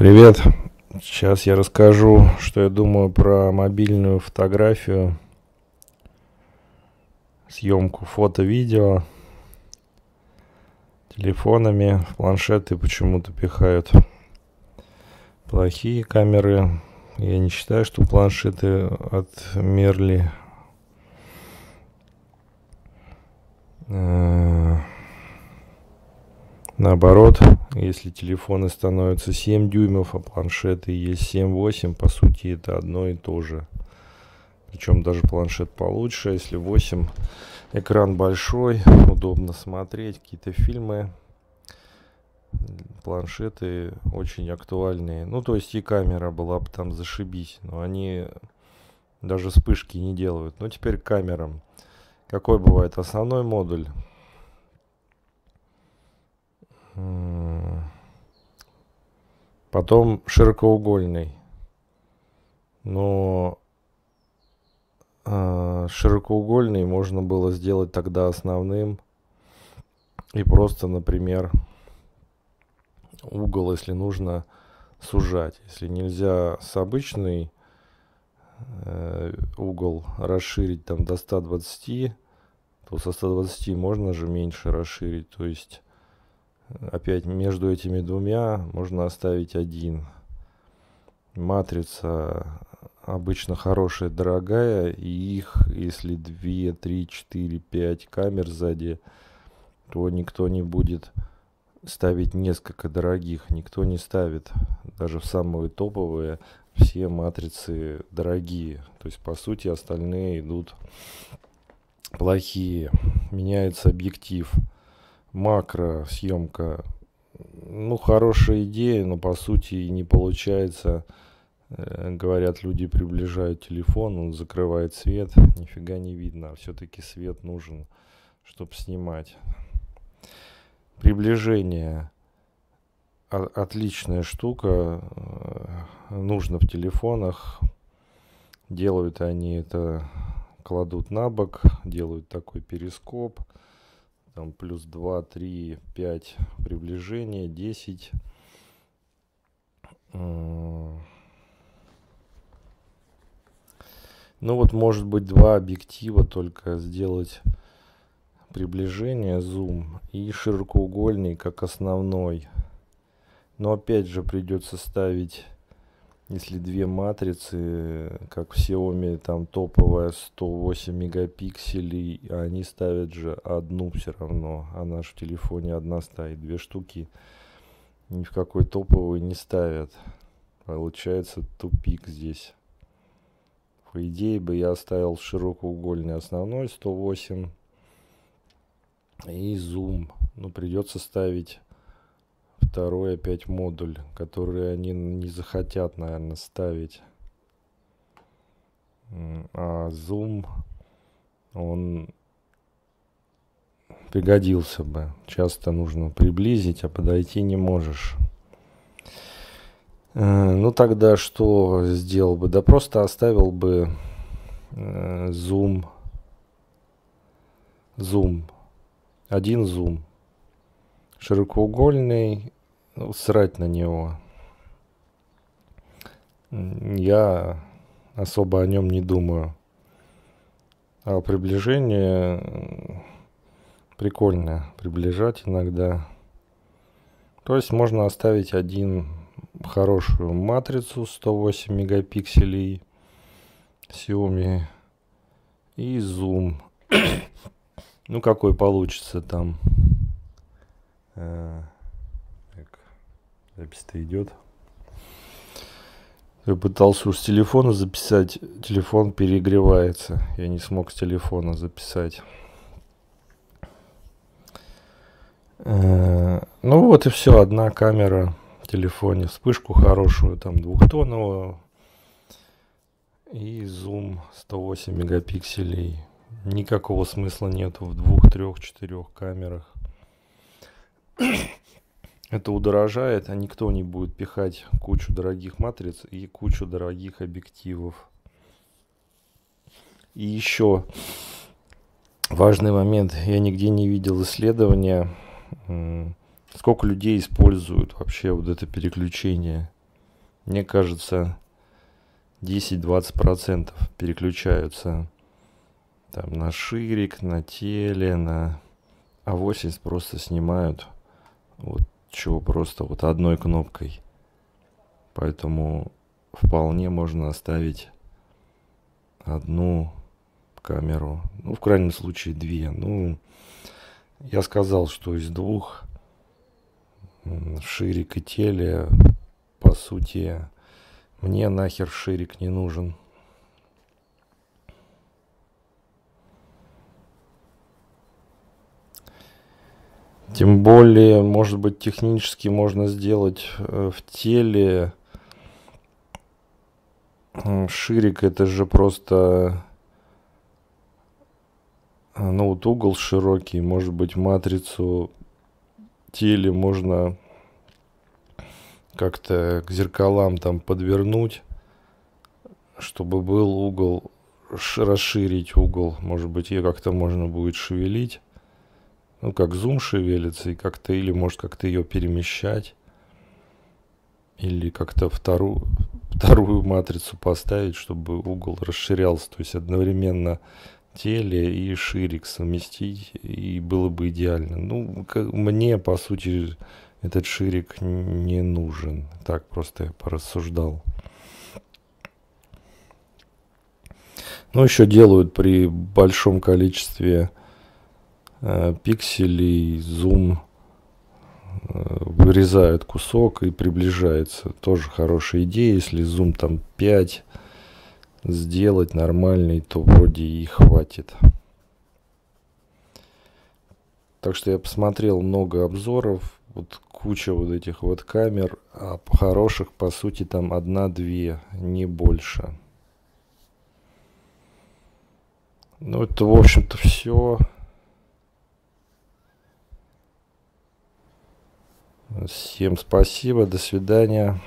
Привет! Сейчас я расскажу, что я думаю про мобильную фотографию, съемку фото-видео. Телефонами, планшеты почему-то пихают. Плохие камеры. Я не считаю, что планшеты отмерли. Э, наоборот, если телефоны становятся 7 дюймов, а планшеты есть 7-8, по сути это одно и то же. Причем даже планшет получше, если 8, экран большой, удобно смотреть какие-то фильмы. Планшеты очень актуальные. Ну, то есть и камера была бы там зашибись, но они даже вспышки не делают. Ну, теперь к камерам. Какой бывает основной модуль? Потом широкоугольный. Но э, широкоугольный можно было сделать тогда основным. И просто, например, угол, если нужно, сужать. Если нельзя с обычный э, угол расширить там до 120, то со 120 можно же меньше расширить. То есть опять между этими двумя можно оставить один. Матрица обычно хорошая, дорогая, и их, если 2, 3, 4, 5 камер сзади, то никто не будет ставить несколько дорогих, никто не ставит. Даже в самые топовые все матрицы дорогие. То есть, по сути, остальные идут плохие. Меняется объектив макро съемка, ну, хорошая идея, но по сути не получается. Э, говорят, люди приближают телефон, он закрывает свет, нифига не видно. А все-таки свет нужен, чтобы снимать. Приближение отличная штука, э, нужно в телефонах. Делают они это, кладут на бок, делают такой перископ – там плюс 2, 3, 5 приближение, 10. Ну вот может быть два объектива только сделать приближение, зум и широкоугольный как основной. Но опять же придется ставить если две матрицы, как в Xiaomi, там топовая 108 мегапикселей, а они ставят же одну все равно, а наш в телефоне одна стоит, две штуки ни в какой топовый не ставят. Получается тупик здесь. По идее бы я оставил широкоугольный основной 108 и зум. Но придется ставить второй опять модуль, который они не захотят, наверное, ставить. А Zoom, он пригодился бы. Часто нужно приблизить, а подойти не можешь. Э, ну тогда что сделал бы? Да просто оставил бы э, зум. Зум. Один зум. Широкоугольный срать на него. Я особо о нем не думаю. А приближение прикольно приближать иногда. То есть можно оставить один хорошую матрицу 108 мегапикселей Xiaomi и зум. ну какой получится там. Запись-то идет. Я пытался уж с телефона записать, телефон перегревается. Я не смог с телефона записать. Э, ну вот и все, одна камера в телефоне, вспышку хорошую, там двухтоновую и зум 108 мегапикселей. Никакого смысла нету в двух, трех, четырех камерах это удорожает, а никто не будет пихать кучу дорогих матриц и кучу дорогих объективов. И еще важный момент. Я нигде не видел исследования, сколько людей используют вообще вот это переключение. мне кажется, 10-20% переключаются там на ширик, на теле, на... А 80 просто снимают вот чего просто вот одной кнопкой. Поэтому вполне можно оставить одну камеру. Ну, в крайнем случае, две. Ну, я сказал, что из двух ширик и теле, по сути, мне нахер ширик не нужен. Тем более, может быть, технически можно сделать э, в теле ширик, это же просто ну вот угол широкий, может быть, матрицу теле можно как-то к зеркалам там подвернуть, чтобы был угол, расширить угол, может быть, ее как-то можно будет шевелить, ну, как зум шевелится, и как-то, или может как-то ее перемещать, или как-то вторую, вторую матрицу поставить, чтобы угол расширялся, то есть одновременно теле и ширик совместить, и было бы идеально. Ну, мне, по сути, этот ширик не нужен. Так просто я порассуждал. Ну, еще делают при большом количестве пикселей зум, э, вырезают кусок и приближается. Тоже хорошая идея, если зум там 5 сделать нормальный, то вроде и хватит. Так что я посмотрел много обзоров, вот куча вот этих вот камер, а хороших, по сути, там одна-две, не больше. Ну, это, в общем-то, все. Всем спасибо, до свидания.